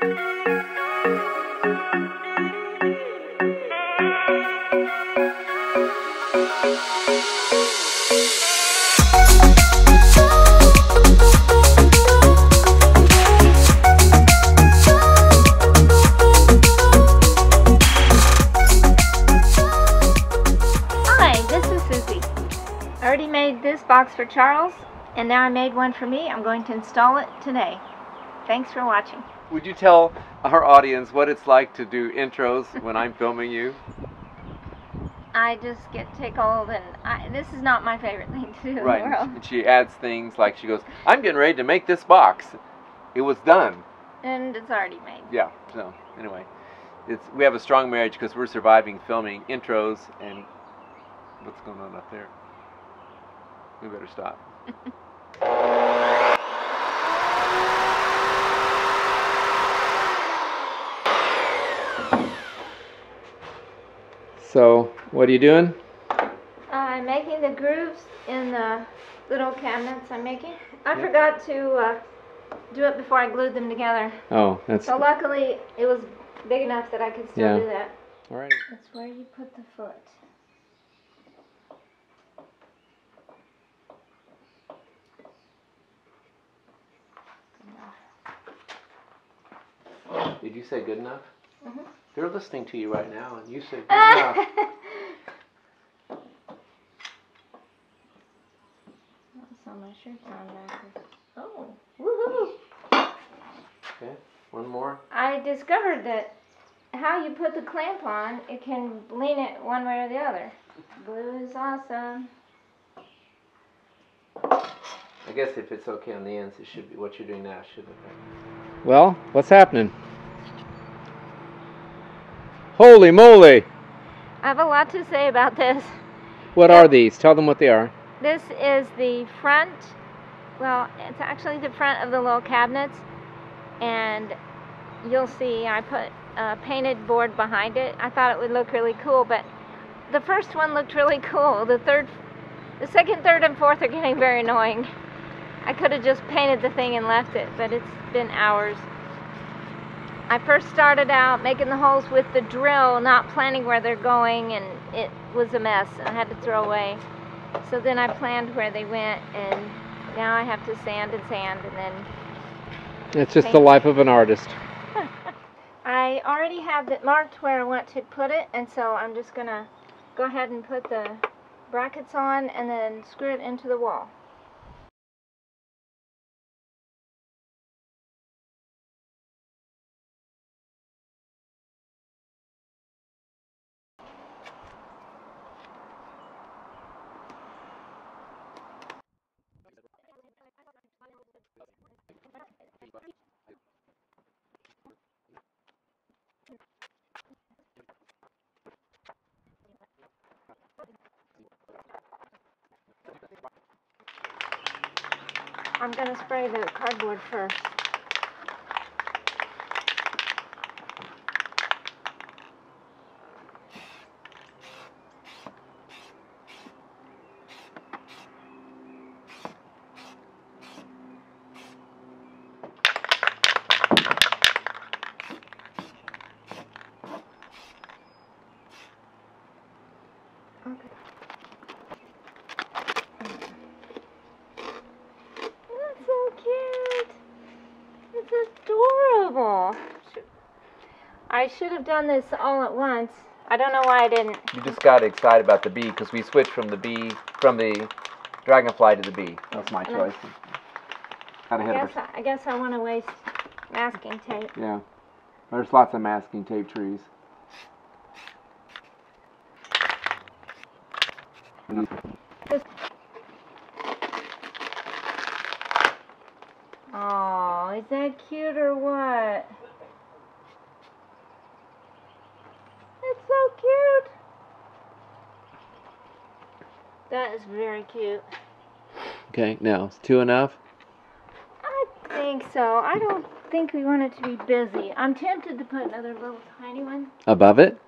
I already made this box for Charles, and now I made one for me. I'm going to install it today. Thanks for watching. Would you tell our audience what it's like to do intros when I'm filming you? I just get tickled, and I, this is not my favorite thing to do in the world. And she adds things like she goes, I'm getting ready to make this box. It was done. And it's already made. Yeah. So anyway, it's we have a strong marriage because we're surviving filming intros and what's going on up there. We better stop. So, what are you doing? Uh, I'm making the grooves in the little cabinets I'm making. I Yeah. forgot to uh, do it before I glued them together. Oh, that's So luckily it was big enough that I could still Yeah. do that. all right. That's where you put the foot. Did you say good enough? Mm -hmm. They're listening to you right now, and you said good enough. so my shirt's on backwards. Oh, woohoo! Okay, one more. I discovered that how you put the clamp on, it can lean it one way or the other. Blue is awesome. I guess if it's okay on the ends, it should be what you're doing now. Should be. Well, what's happening? Holy moly! I have a lot to say about this. What are these? Tell them what they are. This is the front, well, it's actually the front of the little cabinets, and you'll see I put a painted board behind it. I thought it would look really cool, but the first one looked really cool. The third, the second, third, and fourth are getting very annoying. I could have just painted the thing and left it, but it's been hours. I first started out making the holes with the drill, not planning where they're going, and it was a mess. I had to throw away. So then I planned where they went, and now I have to sand and sand, and then It's just the life of an artist. I already have it marked where I want to put it, and so I'm just gonna go ahead and put the brackets on, and then screw it into the wall. I'm gonna spray the cardboard first. Okay. That's so cute. It's adorable. Should- I should have done this all at once. I don't know why I didn't. You just got excited about the bee because we switched from the bee from the dragonfly to the bee. That's my choice. Got I ahead of guess I, I guess I want to waste masking tape. Yeah. There's lots of masking tape trees. Oh, is that cute or what? It's so cute. That is very cute. Okay, now, is two enough? I think so. I don't think we want it to be busy. I'm tempted to put another little tiny one. Above it?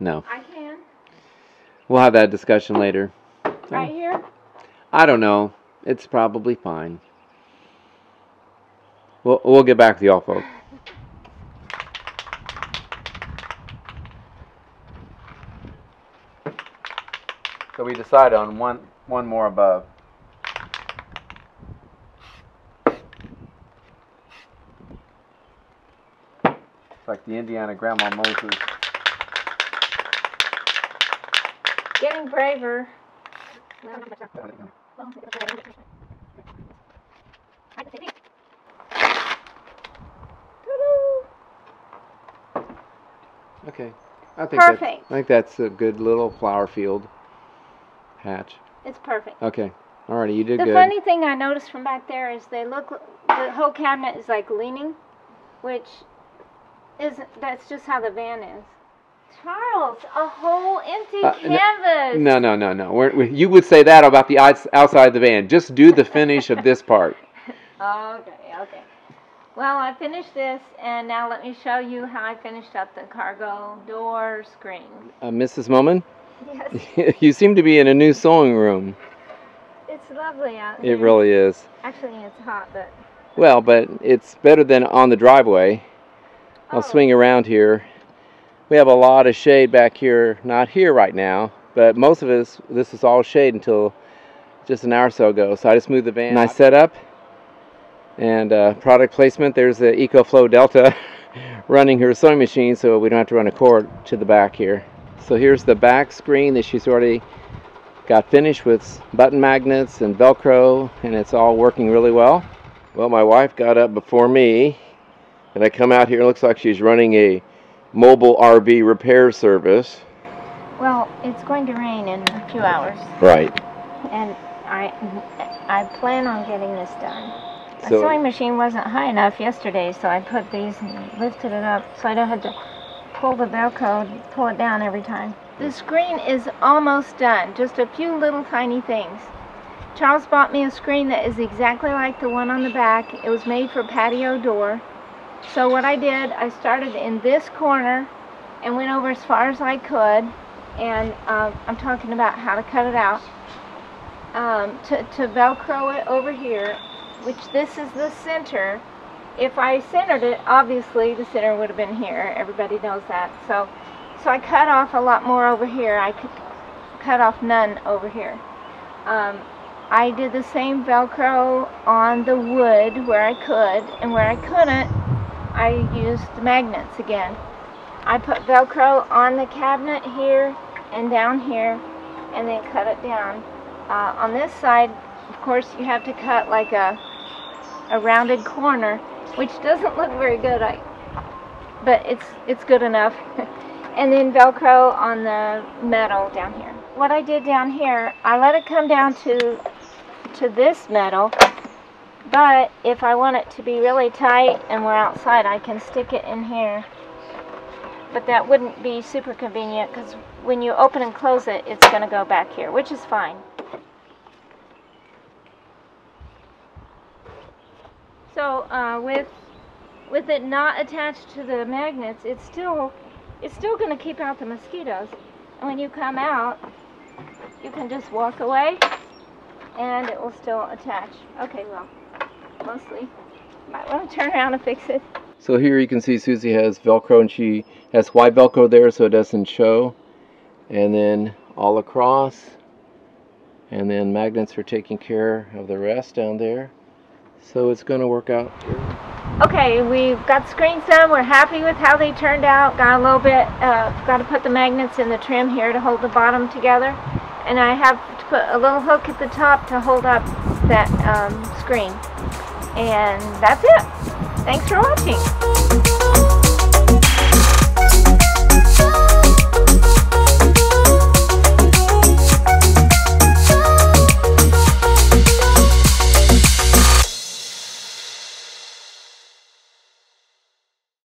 No. I can. We'll have that discussion later. Right here? I don't know. It's probably fine. We'll, we'll get back to y'all, folks. So we decide on one one more above. Uh, it's like the Indiana Grandma Moses. Getting braver. Okay. I think that's, Perfect. I think that's a good little flower field hatch. It's perfect. Okay. Alrighty, you did The good. funny thing I noticed from back there is they look, the whole cabinet is like leaning, which is, that's just how the van is. Charles, a whole empty Uh, canvas. No, no, no, no. We're, we, you would say that about the outside of the van. Just do the finish of this part. Okay, okay. Well, I finished this, and now let me show you how I finished up the cargo door screen. Uh, Mrs. Moman, Yes, you seem to be in a new sewing room. it's lovely out here. It really is. Actually, it's hot, but. Well, but it's better than on the driveway. I'll Oh. swing around here. We have a lot of shade back here, not here right now, but most of us, this is all shade until just an hour or so ago. So I just moved the van. Nice setup and uh, product placement. There's the EcoFlow Delta running her sewing machine so we don't have to run a cord to the back here. So here's the back screen that she's already got finished with button magnets and Velcro and it's all working really well. Well, my wife got up before me, and I come out here. It looks like she's running a mobile RV repair service. Well, it's going to rain in a few hours, Right. and I, I plan on getting this done. So- sewing machine wasn't high enough yesterday, so I put these and lifted it up so I don't have to pull the Velcro, pull it down every time. The screen is almost done, just a few little tiny things. Charles bought me a screen that is exactly like the one on the back. It was made for patio door. So what I did, I started in this corner and went over as far as I could. And um, I'm talking about how to cut it out. Um, to, to Velcro it over here, which this is the center. If I centered it, obviously the center would have been here. Everybody knows that. So, so I cut off a lot more over here. I could cut off none over here. Um, I did the same Velcro on the wood where I could, and where I couldn't, I used magnets again. I put Velcro on the cabinet here and down here, and then cut it down. Uh, on this side, of course, you have to cut like a a rounded corner, which doesn't look very good. I, but it's it's good enough. and then Velcro on the metal down here. What I did down here, I let it come down to to this metal. But if I want it to be really tight and we're outside, I can stick it in here. But that wouldn't be super convenient because when you open and close it, it's going to go back here, which is fine. So uh, with with it not attached to the magnets, it's still it's still going to keep out the mosquitoes. And when you come out, you can just walk away, and it will still attach. Okay, well, mostly. Might want to turn around and fix it. So here you can see Susie has Velcro and she has white Velcro there so it doesn't show. And then all across. And then magnets are taking care of the rest down there. So it's going to work out. Okay, we've got screens done. We're happy with how they turned out. Got a little bit, uh, got to put the magnets in the trim here to hold the bottom together. And I have to put a little hook at the top to hold up that um, screen. And that's it. Thanks for watching.